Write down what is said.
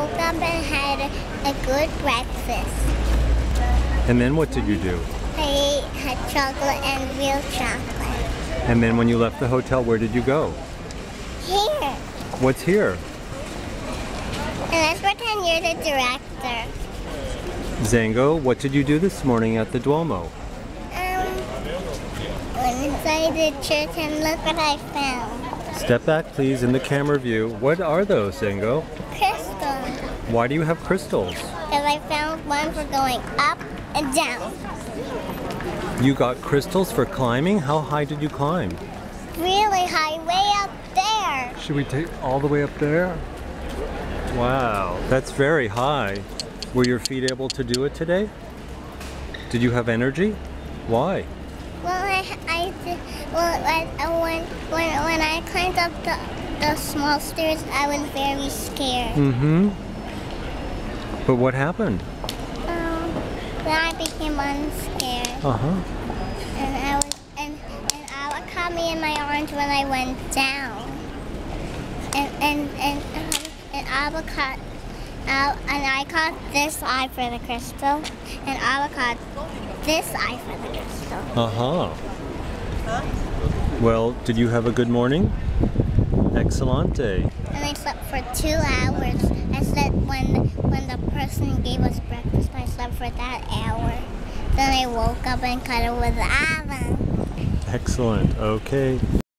woke up and had a good breakfast. And then what did you do? I ate hot chocolate and real chocolate. And then when you left the hotel, where did you go? Here. What's here? And let's pretend you're the director. Zengo, what did you do this morning at the Duomo? Um, went inside the church and look what I found. Step back, please, in the camera view. What are those, Zengo? Crystal. Why do you have crystals? Because I found one for going up and down. You got crystals for climbing? How high did you climb? Really high, way up there. Should we take all the way up there? Wow, that's very high. Were your feet able to do it today? Did you have energy? Why? Well, I, I well, I, uh, when, when, when I climbed up the, the small stairs, I was very scared. Mm-hmm. But what happened? Um, then I became unscared. Uh-huh. And I was, and, and caught me in my arms when I went down. And, and, and, um, and caught, Al, and I caught this eye for the crystal, and Alec caught this eye for the crystal. Uh-huh. Well, did you have a good morning? Excellente. And I slept for two hours. I slept person gave us breakfast. I slept for that hour. Then I woke up and cuddled with Alan. Excellent. Okay.